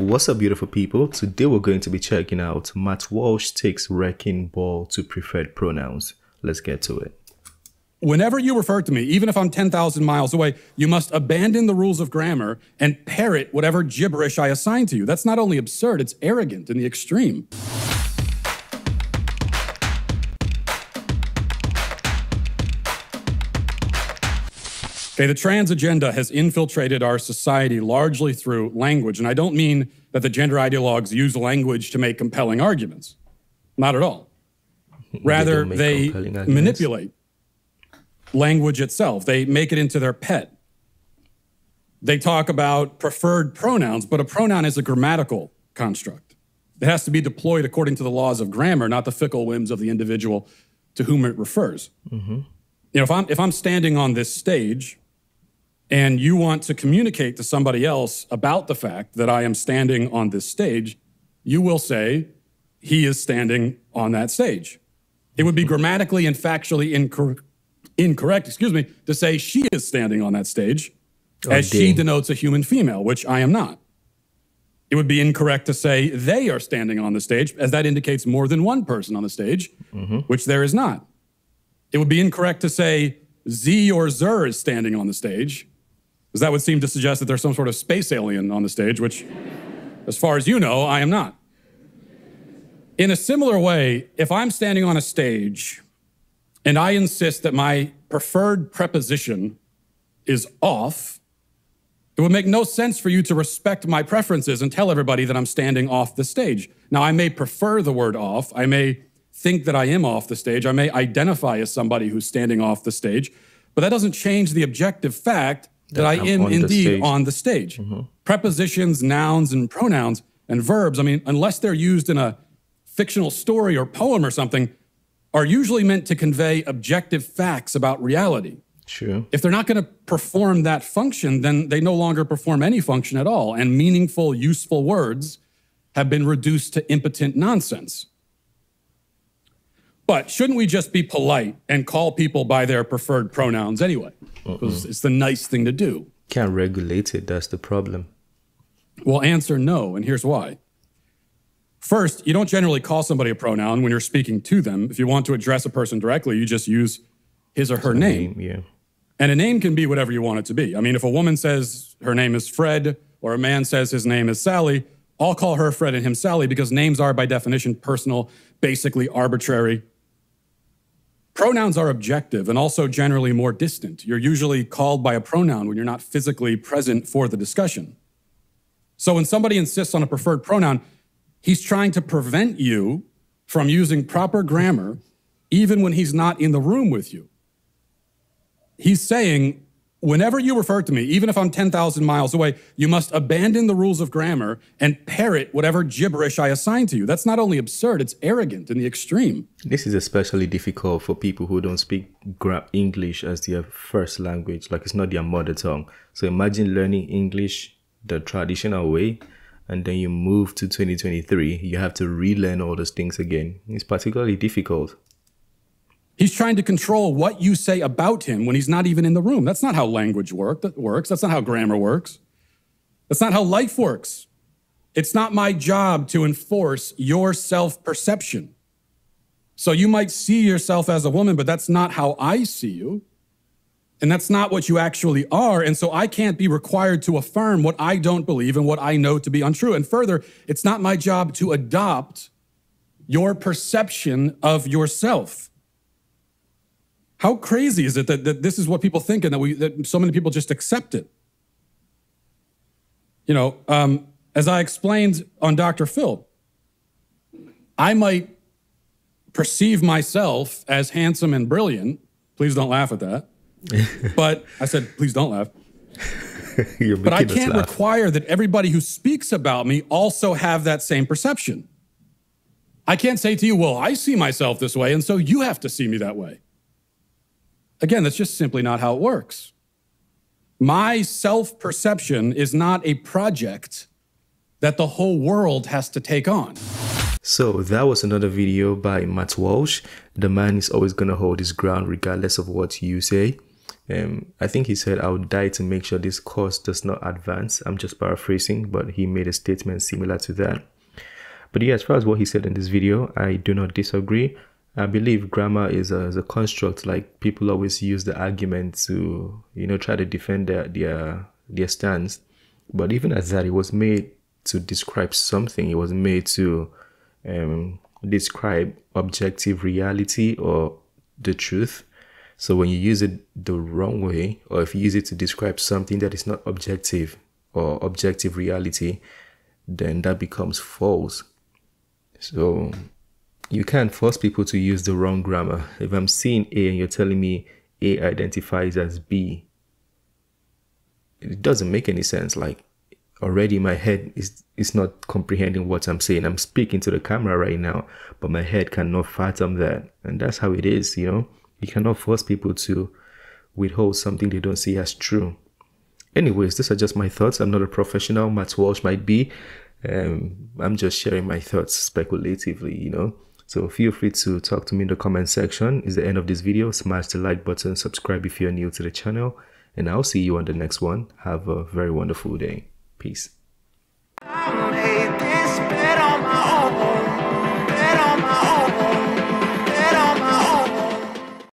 What's up, beautiful people? Today we're going to be checking out Matt Walsh takes wrecking ball to preferred pronouns. Let's get to it. Whenever you refer to me, even if I'm 10,000 miles away, you must abandon the rules of grammar and parrot whatever gibberish I assign to you. That's not only absurd, it's arrogant in the extreme. Okay, the trans agenda has infiltrated our society largely through language. And I don't mean that the gender ideologues use language to make compelling arguments. Not at all. Rather, they, they manipulate language itself, they make it into their pet. They talk about preferred pronouns, but a pronoun is a grammatical construct. It has to be deployed according to the laws of grammar, not the fickle whims of the individual to whom it refers. Mm-hmm. You know, if I'm if I'm standing on this stage and you want to communicate to somebody else about the fact that I am standing on this stage, you will say, he is standing on that stage. It would be grammatically and factually incor- incorrect, excuse me, to say she is standing on that stage, oh, as dang. she denotes a human female, which I am not. It would be incorrect to say they are standing on the stage, as that indicates more than one person on the stage, mm-hmm. which there is not. It would be incorrect to say Z or Zer is standing on the stage, that would seem to suggest that there's some sort of space alien on the stage, which, as far as you know, I am not. In a similar way, if I'm standing on a stage and I insist that my preferred preposition is off, it would make no sense for you to respect my preferences and tell everybody that I'm standing off the stage. Now, I may prefer the word off. I may think that I am off the stage. I may identify as somebody who's standing off the stage, but that doesn't change the objective fact that, I am on indeed the on the stage. Mm-hmm. Prepositions, nouns, and pronouns and verbs, I mean, unless they're used in a fictional story or poem or something, are usually meant to convey objective facts about reality. True. If they're not going to perform that function, then they no longer perform any function at all. And meaningful, useful words have been reduced to impotent nonsense. But shouldn't we just be polite and call people by their preferred pronouns anyway? Because it's the nice thing to do. Can't regulate it. That's the problem. Well, answer no, and here's why. First, you don't generally call somebody a pronoun when you're speaking to them. If you want to address a person directly, you just use his or her name. name. Yeah. And a name can be whatever you want it to be. I mean, if a woman says her name is Fred or a man says his name is Sally, I'll call her Fred and him Sally because names are, by definition, personal, basically arbitrary, Pronouns are objective and also generally more distant. You're usually called by a pronoun when you're not physically present for the discussion. So when somebody insists on a preferred pronoun, he's trying to prevent you from using proper grammar even when he's not in the room with you. He's saying, Whenever you refer to me, even if I'm 10,000 miles away, you must abandon the rules of grammar and parrot whatever gibberish I assign to you. That's not only absurd, it's arrogant in the extreme. This is especially difficult for people who don't speak English as their first language, like it's not their mother tongue. So imagine learning English the traditional way and then you move to 2023, you have to relearn all those things again. It's particularly difficult. He's trying to control what you say about him when he's not even in the room. That's not how language work, that works. That's not how grammar works. That's not how life works. It's not my job to enforce your self perception. So you might see yourself as a woman, but that's not how I see you. And that's not what you actually are. And so I can't be required to affirm what I don't believe and what I know to be untrue. And further, it's not my job to adopt your perception of yourself. How crazy is it that, that this is what people think and that, we, that so many people just accept it? You know, um, as I explained on Dr. Phil, I might perceive myself as handsome and brilliant. Please don't laugh at that. but I said, please don't laugh. but I can't require that everybody who speaks about me also have that same perception. I can't say to you, well, I see myself this way, and so you have to see me that way. Again, that's just simply not how it works. My self perception is not a project that the whole world has to take on. So that was another video by Matt Walsh. The man is always going to hold his ground regardless of what you say. Um, I think he said, I would die to make sure this course does not advance. I'm just paraphrasing, but he made a statement similar to that. But yeah, as far as what he said in this video, I do not disagree. I believe grammar is a, is a construct. Like people always use the argument to, you know, try to defend their their their stance. But even as that, it was made to describe something. It was made to um, describe objective reality or the truth. So when you use it the wrong way, or if you use it to describe something that is not objective or objective reality, then that becomes false. So you can't force people to use the wrong grammar. If I'm seeing A and you're telling me A identifies as B, it doesn't make any sense. Like already my head is is not comprehending what I'm saying. I'm speaking to the camera right now, but my head cannot fathom that. And that's how it is, you know. You cannot force people to withhold something they don't see as true. Anyways, these are just my thoughts. I'm not a professional. Matt Walsh might be. Um, I'm just sharing my thoughts speculatively, you know. So feel free to talk to me in the comment section. Is the end of this video. Smash the like button, subscribe if you're new to the channel, and I'll see you on the next one. Have a very wonderful day. Peace.